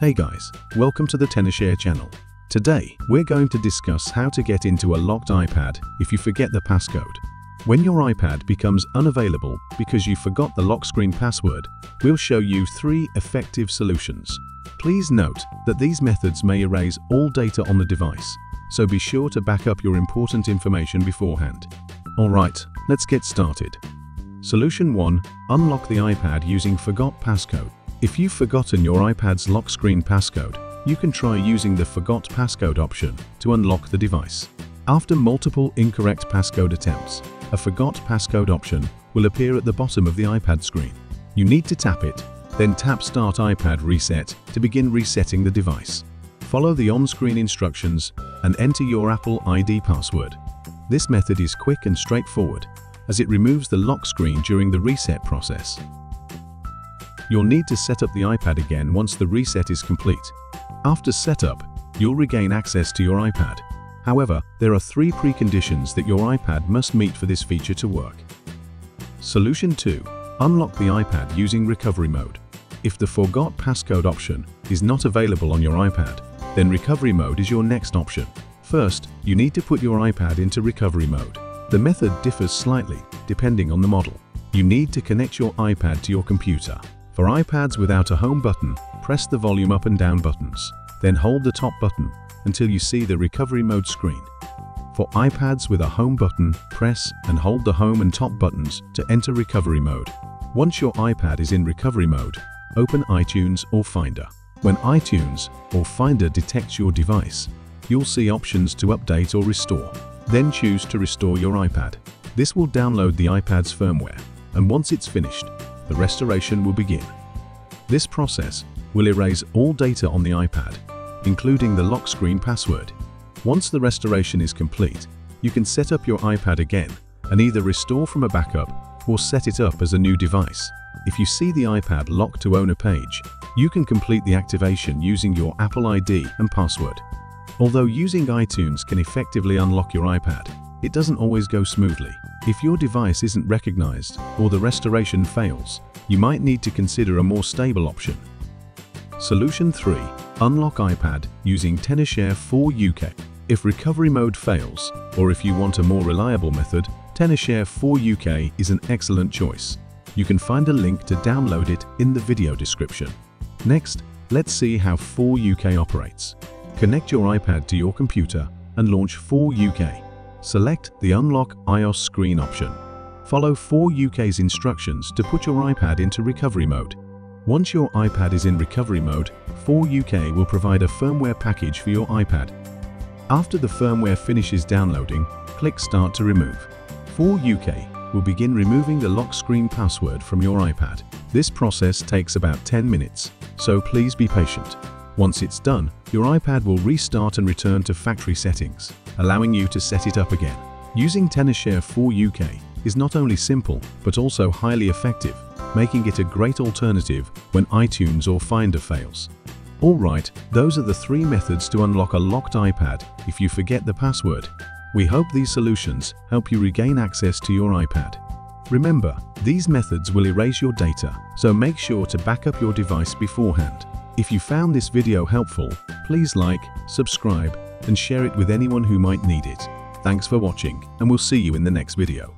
Hey guys, welcome to the Tenorshare channel. Today, we're going to discuss how to get into a locked iPad if you forget the passcode. When your iPad becomes unavailable because you forgot the lock screen password, we'll show you three effective solutions. Please note that these methods may erase all data on the device, so be sure to back up your important information beforehand. Alright, let's get started. Solution 1. Unlock the iPad using Forgot Passcode. If you've forgotten your iPad's lock screen passcode, you can try using the Forgot Passcode option to unlock the device. After multiple incorrect passcode attempts, a Forgot Passcode option will appear at the bottom of the iPad screen. You need to tap it, then tap Start iPad Reset to begin resetting the device. Follow the on-screen instructions and enter your Apple ID password. This method is quick and straightforward, as it removes the lock screen during the reset process. You'll need to set up the iPad again once the reset is complete. After setup, you'll regain access to your iPad. However, there are three preconditions that your iPad must meet for this feature to work. Solution 2. Unlock the iPad using recovery mode. If the Forgot Passcode option is not available on your iPad, then recovery mode is your next option. First, you need to put your iPad into recovery mode. The method differs slightly depending on the model. You need to connect your iPad to your computer. For iPads without a home button, press the volume up and down buttons. Then hold the top button until you see the recovery mode screen. For iPads with a home button, press and hold the home and top buttons to enter recovery mode. Once your iPad is in recovery mode, open iTunes or Finder. When iTunes or Finder detects your device, you'll see options to update or restore. Then choose to restore your iPad. This will download the iPad's firmware, and once it's finished, the restoration will begin. This process will erase all data on the iPad, including the lock screen password. Once the restoration is complete, you can set up your iPad again and either restore from a backup or set it up as a new device. If you see the iPad lock to owner page, you can complete the activation using your Apple ID and password. Although using iTunes can effectively unlock your iPad, it doesn't always go smoothly. If your device isn't recognized or the restoration fails, you might need to consider a more stable option. Solution 3. Unlock iPad using Tenorshare 4uKey. If recovery mode fails, or if you want a more reliable method, Tenorshare 4uKey is an excellent choice. You can find a link to download it in the video description. Next, let's see how 4uKey operates. Connect your iPad to your computer and launch 4uKey. Select the Unlock iOS screen option. Follow 4uKey's instructions to put your iPad into recovery mode. Once your iPad is in recovery mode, 4uKey will provide a firmware package for your iPad. After the firmware finishes downloading, click Start to remove. 4uKey will begin removing the lock screen password from your iPad. This process takes about 10 minutes, so please be patient. Once it's done, your iPad will restart and return to factory settings, allowing you to set it up again. Using Tenorshare 4uKey is not only simple, but also highly effective, making it a great alternative when iTunes or Finder fails. Alright, those are the three methods to unlock a locked iPad if you forget the password. We hope these solutions help you regain access to your iPad. Remember, these methods will erase your data, so make sure to back up your device beforehand. If you found this video helpful, please like, subscribe, and share it with anyone who might need it. Thanks for watching, and we'll see you in the next video.